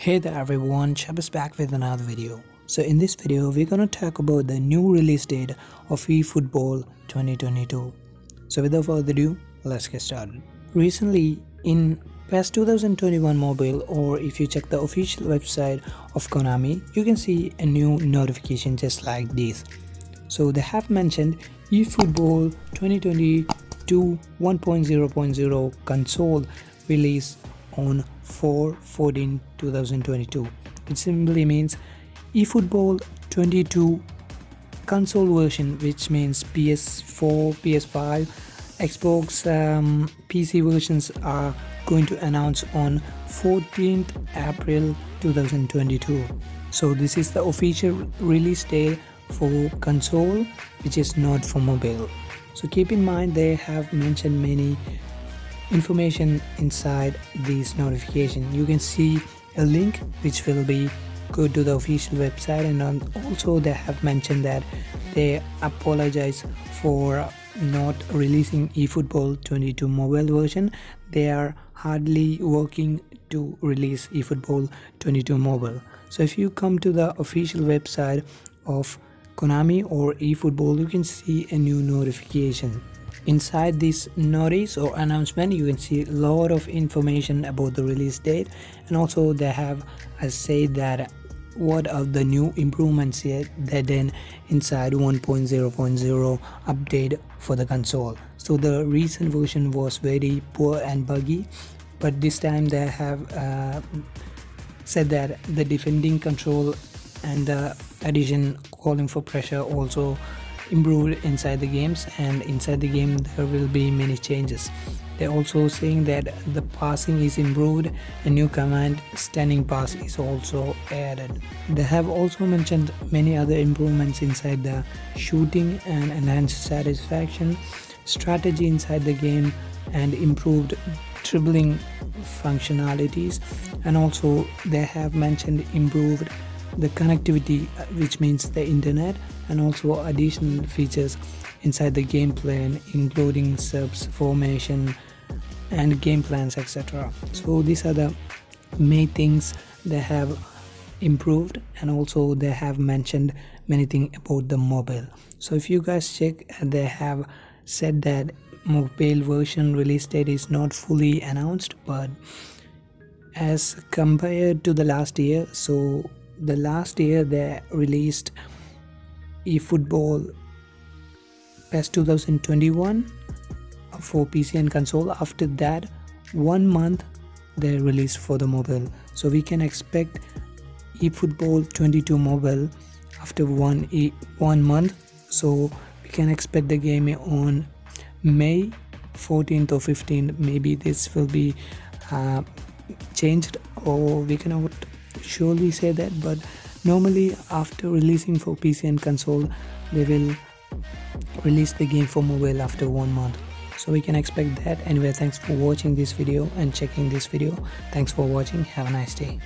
Hey there everyone, Chab is back with another video. So in this video, we're gonna talk about the new release date of eFootball 2022. So without further ado, let's get started. Recently, in PES 2021 mobile or if you check the official website of Konami, you can see a new notification just like this. So they have mentioned eFootball 2022 1.0.0 console release on 4 14 2022 it simply means efootball 22 console version which means ps4 ps5 xbox um, pc versions are going to announce on 14th april 2022 so this is the official release date for console which is not for mobile. So keep in mind they have mentioned many information inside this notification. You can see a link which will be go to the official website and also they have mentioned that they apologize for not releasing efootball 22 mobile version. They are hardly working to release efootball 22 mobile. So if you come to the official website of konami or efootball you can see a new notification inside this notice or announcement you can see a lot of information about the release date. And also they have I said that what are the new improvements here that then inside 1.0.0 update for the console. So the recent version was very poor and buggy but this time they have uh, said that the defending control and the addition calling for pressure also improved inside the games and inside the game there will be many changes. They're also saying that the passing is improved a new command standing pass is also added. They have also mentioned many other improvements inside the shooting and enhanced satisfaction strategy inside the game and improved dribbling functionalities. And also they have mentioned improved the connectivity uh, which means the internet and also additional features inside the game plan including subs formation and game plans etc so these are the main things they have improved and also they have mentioned many things about the mobile. So if you guys check uh, they have said that mobile version release date is not fully announced but as compared to the last year so the last year they released eFootball PES 2021 for PC and console. After that, one month they released for the mobile. So we can expect eFootball 22 mobile after one e one month. So we can expect the game on May 14th or 15th. Maybe this will be uh, changed or we cannot surely say that but normally after releasing for pc and console they will release the game for mobile after one month. So we can expect that. Anyway thanks for watching this video and checking this video. Thanks for watching. Have a nice day